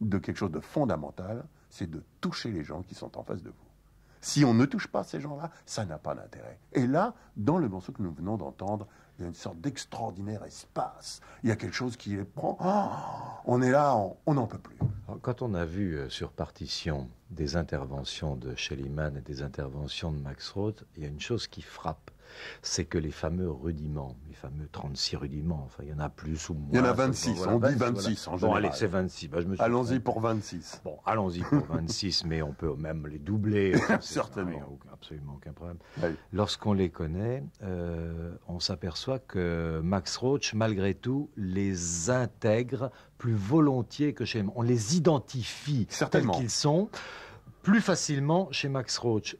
de quelque chose de fondamental, c'est de toucher les gens qui sont en face de vous. Si on ne touche pas ces gens-là, ça n'a pas d'intérêt. Et là, dans le morceau que nous venons d'entendre, il y a une sorte d'extraordinaire espace. Il y a quelque chose qui les prend. Oh, on est là, on n'en peut plus. Quand on a vu euh, sur partition des interventions de Shelley Mann et des interventions de Max Roth, il y a une chose qui frappe c'est que les fameux rudiments, les fameux 36 rudiments, enfin, il y en a plus ou moins. Il y en a 26, on dit 26 en général. Bon, allez, c'est 26. Bah, allons-y pour 26. Bon, allons-y pour 26, mais on peut même les doubler. Certainement. absolument aucun problème. Lorsqu'on les connaît, euh, on s'aperçoit que Max Roach, malgré tout, les intègre plus volontiers que chez... On les identifie tels qu'ils sont plus facilement chez Max Roach.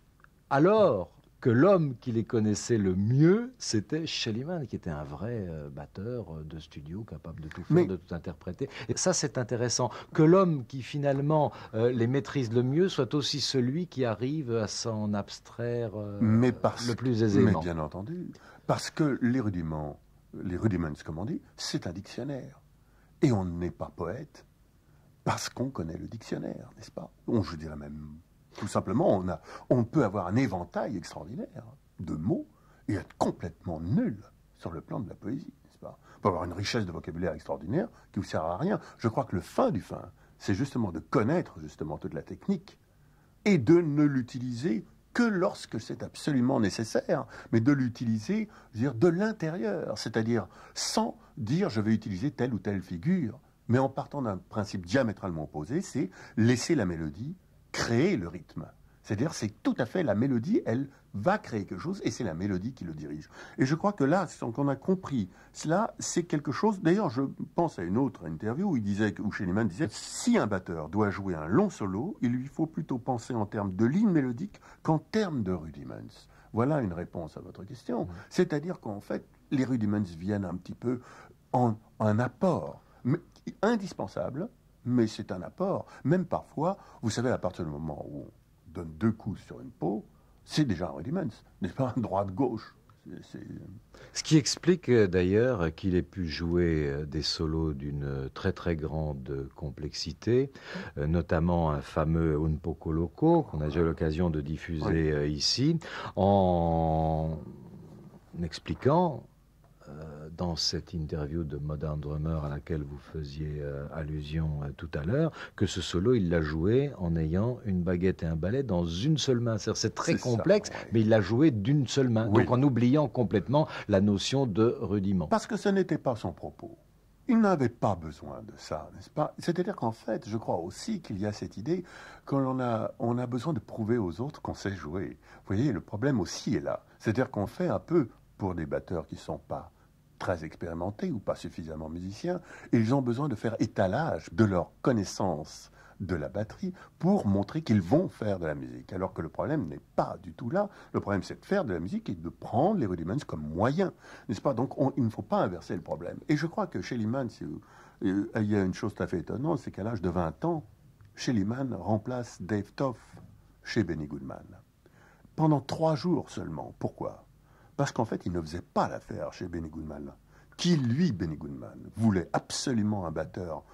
Alors, que l'homme qui les connaissait le mieux, c'était Shellyman, qui était un vrai euh, batteur euh, de studio, capable de tout faire, de tout interpréter. Et ça, c'est intéressant. Que l'homme qui finalement euh, les maîtrise le mieux soit aussi celui qui arrive à s'en abstraire le plus aisément. Mais bien entendu, parce que les rudiments, les rudiments, comme on dit, c'est un dictionnaire. Et on n'est pas poète parce qu'on connaît le dictionnaire, n'est-ce pas? On, je dirais même tout simplement, on, a, on peut avoir un éventail extraordinaire de mots et être complètement nul sur le plan de la poésie, n'est-ce pas? On peut avoir une richesse de vocabulaire extraordinaire qui ne vous sert à rien. Je crois que le fin du fin, c'est justement de connaître justement toute la technique et de ne l'utiliser que lorsque c'est absolument nécessaire, mais de l'utiliser, dire, de l'intérieur, c'est-à-dire sans dire je vais utiliser telle ou telle figure, mais en partant d'un principe diamétralement opposé, c'est laisser la mélodie créer le rythme. C'est-à-dire, c'est tout à fait la mélodie, elle va créer quelque chose et c'est la mélodie qui le dirige. Et je crois que là, qu'on a compris cela, c'est quelque chose. D'ailleurs, je pense à une autre interview où il disait, où disait, si un batteur doit jouer un long solo, il lui faut plutôt penser en termes de ligne mélodique qu'en termes de rudiments. Voilà une réponse à votre question. C'est-à-dire qu'en fait, les rudiments viennent un petit peu en un apport, mais indispensable, mais c'est un apport. Même parfois, vous savez, à partir du moment où on donne deux coups sur une peau, c'est déjà un rudiment, n'est-ce pas, droite-gauche. Ce qui explique euh, d'ailleurs qu'il ait pu jouer euh, des solos d'une très très grande complexité, euh, notamment un fameux Un Poco Loco qu'on a déjà l'occasion de diffuser ici, en expliquant euh, dans cette interview de Modern Drummer à laquelle vous faisiez euh, allusion euh, tout à l'heure, que ce solo, il l'a joué en ayant une baguette et un balai dans une seule main. C'est très complexe, mais il l'a joué d'une seule main, donc en oubliant complètement la notion de rudiment. Parce que ce n'était pas son propos. Il n'avait pas besoin de ça, n'est-ce pas? C'est-à-dire qu'en fait, je crois aussi qu'il y a cette idée qu'on a, on a besoin de prouver aux autres qu'on sait jouer. Vous voyez, le problème aussi est là. C'est-à-dire qu'on fait un peu pour des batteurs qui ne sont pas très expérimentés ou pas suffisamment musiciens, ils ont besoin de faire étalage de leur connaissance de la batterie pour montrer qu'ils vont faire de la musique. Alors que le problème n'est pas du tout là. Le problème, c'est de faire de la musique et de prendre les rudiments comme moyen. N'est-ce pas? Donc, il ne faut pas inverser le problème. Et je crois que chez Liman, euh, il y a une chose tout à fait étonnante, c'est qu'à l'âge de 20 ans, chez Liman remplace Dave Toff chez Benny Goodman. Pendant trois jours seulement. Pourquoi? Parce qu'en fait, il ne faisait pas l'affaire chez Benny Goodman. Qui, lui, Benny Goodman, voulait absolument un batteur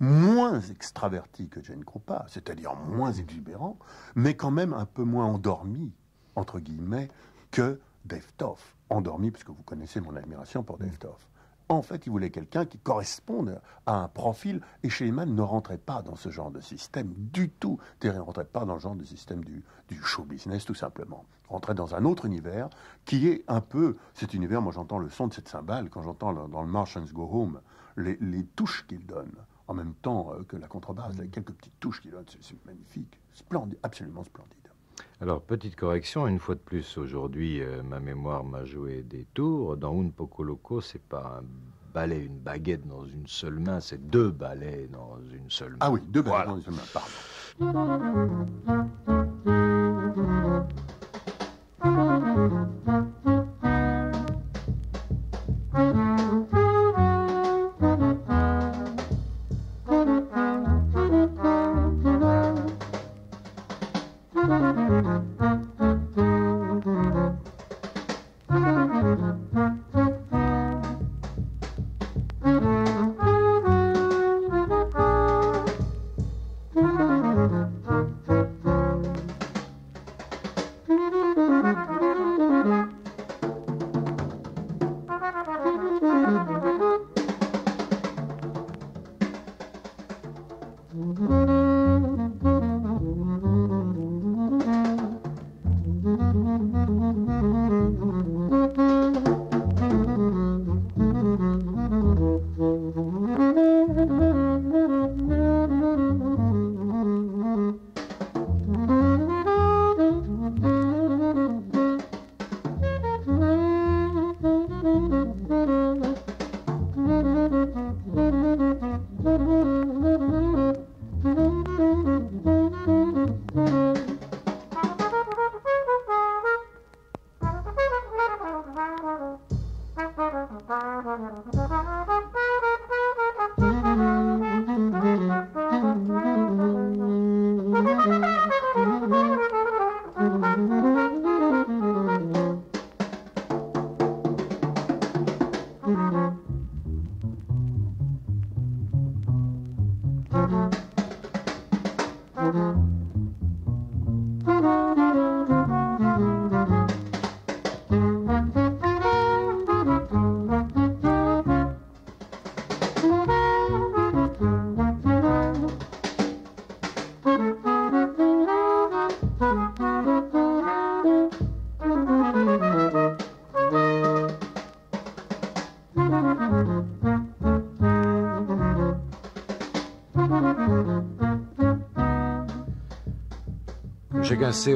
moins extraverti que Jane Krupa, c'est-à-dire moins exubérant, mais quand même un peu moins endormi, entre guillemets, que Dave Toff. Endormi, puisque vous connaissez mon admiration pour Dave Toff. En fait, il voulait quelqu'un qui corresponde à un profil, et Schliemann ne rentrait pas dans ce genre de système du tout. Il ne rentrait pas dans le genre de système du, show business, tout simplement. Il rentrait dans un autre univers qui est un peu. Cet univers, moi j'entends le son de cette cymbale, quand j'entends dans le Martians Go Home les, les touches qu'il donne, en même temps euh, que la contrebasse, les quelques petites touches qu'il donne, c'est magnifique, splendide, absolument splendide. Alors, petite correction, une fois de plus, aujourd'hui, euh, ma mémoire m'a joué des tours. Dans Un Poco Loco, c'est pas un balai, une baguette dans une seule main, c'est deux balais dans une seule main. Ah oui, deux balais dans une seule main, pardon.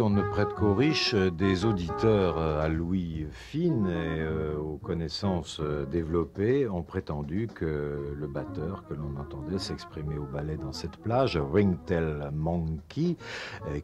On ne prête qu'aux riches, euh, des auditeurs euh, à Louis fine et euh, connaissances développées ont prétendu que le batteur que l'on entendait s'exprimer au ballet dans cette plage, Ringtail Monkey,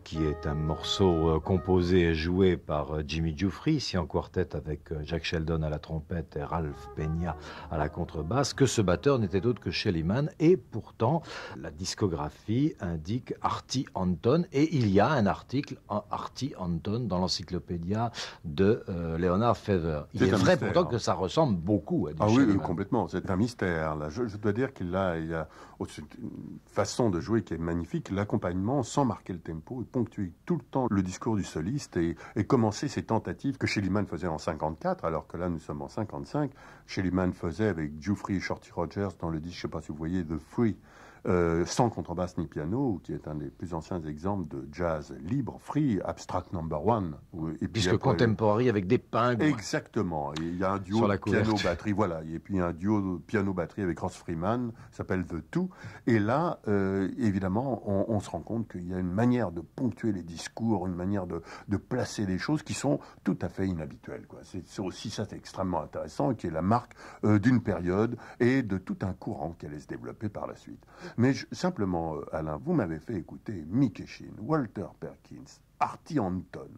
qui est un morceau composé et joué par Jimmy Giuffry, ici en quartet avec Jack Sheldon à la trompette et Ralph Peña à la contrebasse, que ce batteur n'était autre que Shelly Mann et pourtant la discographie indique Artie Anton et il y a un article Artie Anton dans l'encyclopédia de euh, Leonard Feather. Il est, vrai pourtant que ça ressemble beaucoup à du Ah oui, complètement. C'est un mystère. Là. Je, dois dire qu'il a, il a une façon de jouer qui est magnifique. L'accompagnement, sans marquer le tempo, et ponctuer tout le temps le discours du soliste et, commencer ces tentatives que Schliemann faisait en 54, alors que là nous sommes en 55. Schliemann faisait avec et Shorty Rogers dans le disque, je ne sais pas si vous voyez, The Free euh, sans contrebasse ni piano, qui est un des plus anciens exemples de jazz libre, free, abstract number one. Et puis Puisque contemporary avec des pingouins. Exactement. Il y a un duo piano-batterie, voilà. Et puis un duo piano-batterie avec Ross Freeman, s'appelle The Two. Et là, euh, évidemment, on, se rend compte qu'il y a une manière de ponctuer les discours, une manière de, placer des choses qui sont tout à fait inhabituelles. C'est aussi ça, c'est extrêmement intéressant, qui est la marque euh, d'une période et de tout un courant qui allait se développer par la suite. Mais simplement, euh, Alain, vous m'avez fait écouter Mickey Sheen, Walter Perkins, Artie Anton.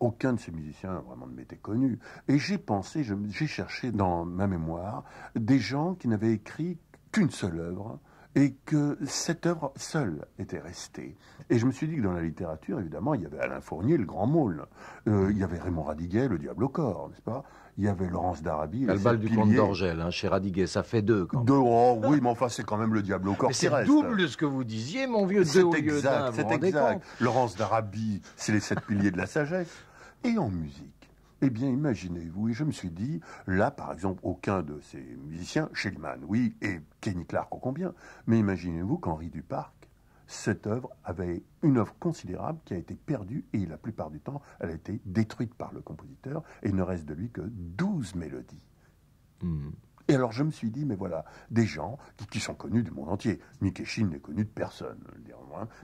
Aucun de ces musiciens vraiment ne m'était connu. Et j'ai pensé, j'ai cherché dans ma mémoire des gens qui n'avaient écrit qu'une seule œuvre et que cette œuvre seule était restée. Et je me suis dit que dans la littérature, évidemment, il y avait Alain Fournier, le grand môle, euh, il y avait Raymond Radiguet, le diable au corps, n'est-ce pas? Il y avait Laurence d'Arabie. Le bal du comte d'Orgel, hein, chez Radiguet, ça fait deux. Quand Deux, oh, oui, mais enfin, c'est quand même le diable au corps C'est double ce que vous disiez, mon vieux, deux exact, C'est exact. Laurence d'Arabie, c'est les sept piliers de la sagesse. Et en musique eh bien, imaginez-vous, et je me suis dit, là, par exemple, aucun de ces musiciens, Shellman, oui, et Kenny Clark, au combien, mais imaginez-vous qu'Henri Duparc, cette œuvre avait une œuvre considérable qui a été perdue, et la plupart du temps, elle a été détruite par le compositeur, et il ne reste de lui que douze mélodies. Hmm. Et alors je me suis dit, mais voilà, des gens qui, sont connus du monde entier. Mikeshin n'est connu de personne,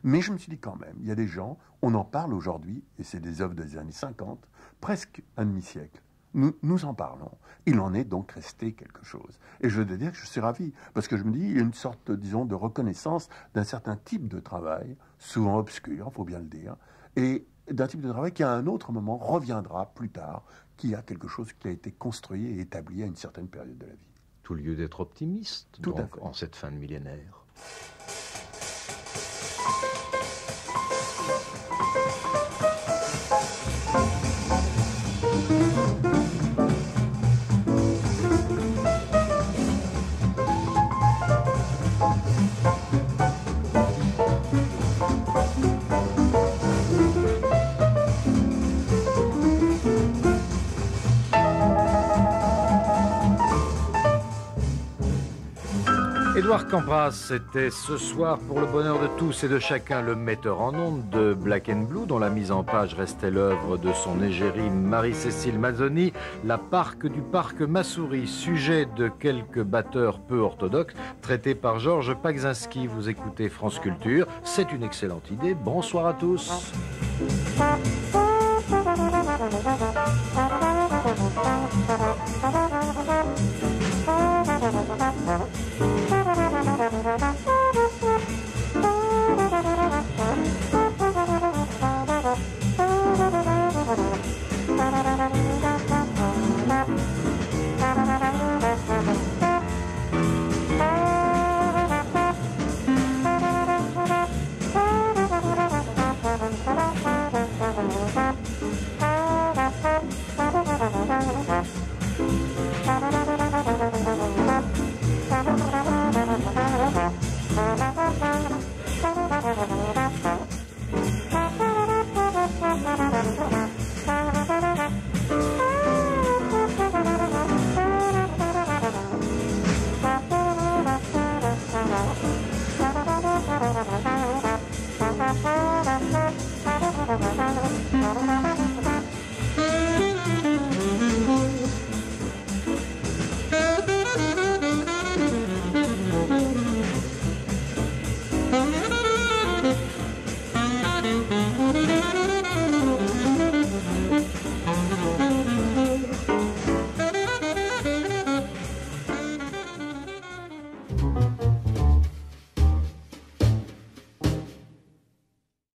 mais je me suis dit quand même, il y a des gens, on en parle aujourd'hui, et c'est des œuvres des années 50, presque un demi-siècle. Nous, nous, en parlons. Il en est donc resté quelque chose. Et je veux dire que je suis ravi, parce que je me dis, il y a une sorte, disons, de reconnaissance d'un certain type de travail, souvent obscur, il faut bien le dire, et d'un type de travail qui à un autre moment reviendra plus tard, qui a quelque chose qui a été construit et établi à une certaine période de la vie. Tout lieu d'être optimiste, Tout donc, en cette fin de millénaire. Édouard Campras était ce soir pour le bonheur de tous et de chacun le metteur en ondes de Black and Blue, dont la mise en page restait l'œuvre de son égérie Marie-Cécile Mazzoni, la parc du parc Massouri, sujet de quelques batteurs peu orthodoxes, traité par Georges Pagzinski. Vous écoutez France Culture, c'est une excellente idée. Bonsoir à tous.